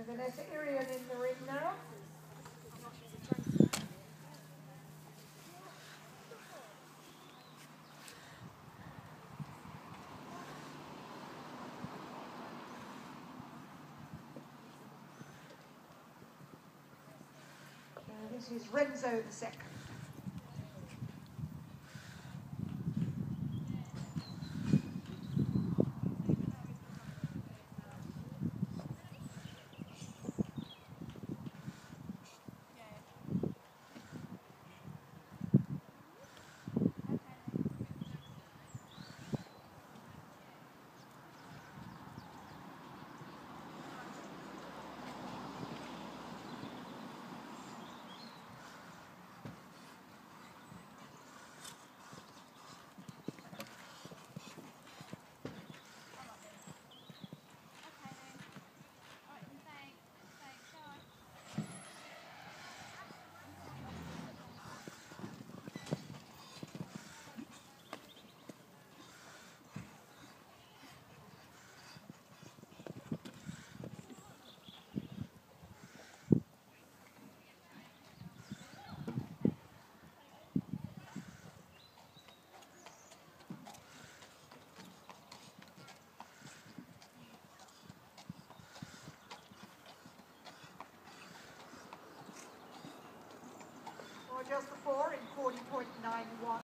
Vanessa Irion in the ring now. This is Renzo the second. Or just the four in 40.91.